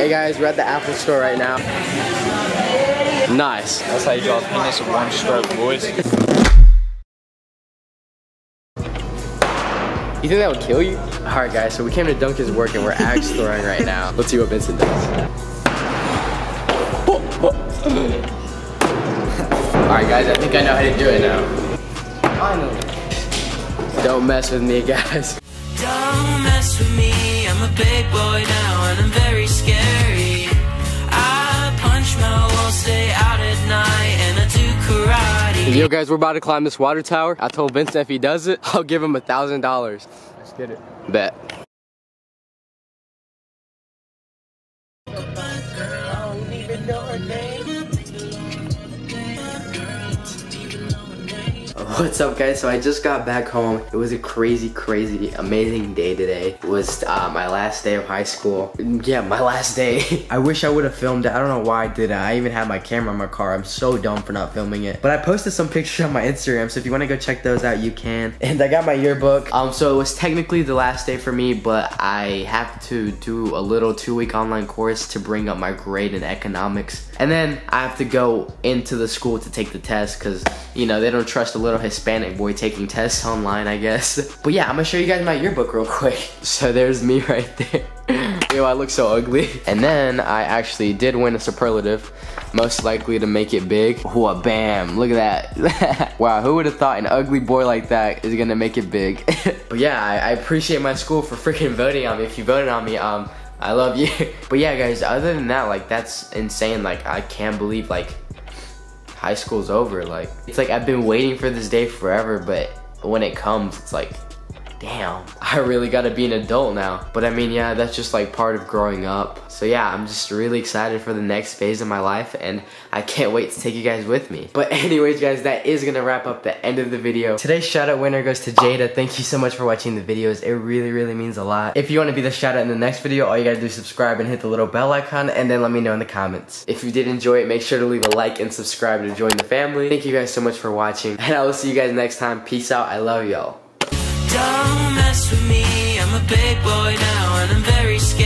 Hey guys, we're at the Apple store right now. Nice. That's how you draw a penis with one stroke, boys. You think that would kill you? Alright guys, so we came to Duncan's work and we're axe throwing right now. Let's see what Vincent does. Alright guys, I think I know how to do it now. Finally. Don't mess with me guys. Don't mess with me, I'm a big boy now Yo guys, we're about to climb this water tower. I told Vincent if he does it, I'll give him a thousand dollars. Let's get it. Bet. What's up guys? So I just got back home. It was a crazy, crazy, amazing day today. It was uh, my last day of high school. Yeah, my last day. I wish I would have filmed it. I don't know why I did it. I even had my camera in my car. I'm so dumb for not filming it. But I posted some pictures on my Instagram, so if you want to go check those out, you can. And I got my yearbook. Um, so it was technically the last day for me, but I have to do a little two-week online course to bring up my grade in economics. And then I have to go into the school to take the test because, you know, they don't trust a little Hispanic boy taking tests online, I guess. But yeah, I'm gonna show you guys my yearbook real quick. So there's me right there. Yo, I look so ugly. And then I actually did win a superlative, most likely to make it big. Whoa, bam, look at that. wow, who would have thought an ugly boy like that is gonna make it big? but yeah, I, I appreciate my school for freaking voting on me. If you voted on me, um, I love you. but yeah, guys, other than that, like, that's insane. Like, I can't believe, like, high school's over. Like, it's like I've been waiting for this day forever, but when it comes, it's like, damn, I really gotta be an adult now. But I mean, yeah, that's just like part of growing up. So yeah, I'm just really excited for the next phase of my life and I can't wait to take you guys with me. But anyways, guys, that is gonna wrap up the end of the video. Today's shout out winner goes to Jada. Thank you so much for watching the videos. It really, really means a lot. If you wanna be the shout out in the next video, all you gotta do is subscribe and hit the little bell icon and then let me know in the comments. If you did enjoy it, make sure to leave a like and subscribe to join the family. Thank you guys so much for watching and I will see you guys next time. Peace out. I love y'all. Don't mess with me, I'm a big boy now and I'm very scared